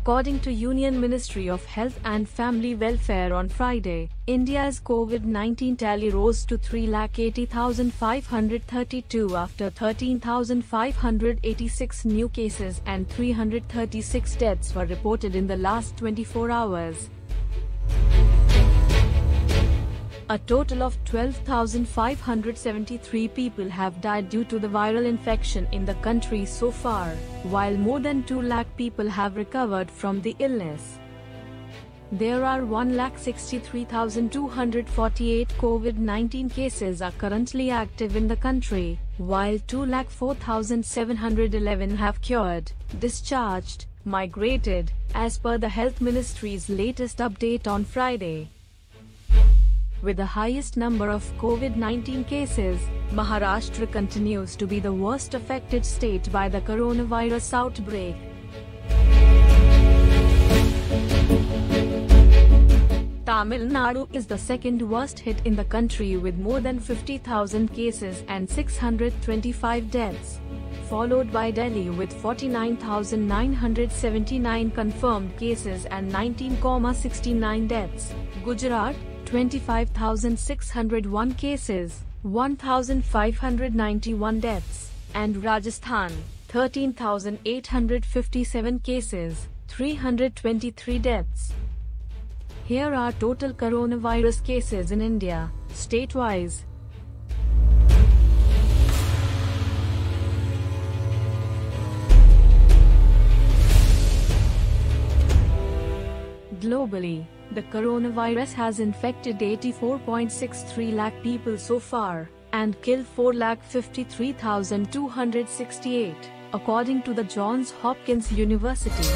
According to Union Ministry of Health and Family Welfare on Friday, India's COVID-19 tally rose to 3,80,532 after 13,586 new cases and 336 deaths were reported in the last 24 hours. A total of 12,573 people have died due to the viral infection in the country so far, while more than 2 lakh people have recovered from the illness. There are 1,63,248 COVID-19 cases are currently active in the country, while 2,04,711 have cured, discharged, migrated, as per the Health Ministry's latest update on Friday. With the highest number of COVID-19 cases, Maharashtra continues to be the worst affected state by the coronavirus outbreak. Tamil Nadu is the second worst hit in the country with more than 50,000 cases and 625 deaths, followed by Delhi with 49,979 confirmed cases and 19,69 deaths. Gujarat, 25,601 cases, 1,591 deaths, and Rajasthan, 13,857 cases, 323 deaths. Here are total coronavirus cases in India, state-wise. Globally, the coronavirus has infected 84.63 lakh people so far, and killed 4,53,268, according to the Johns Hopkins University.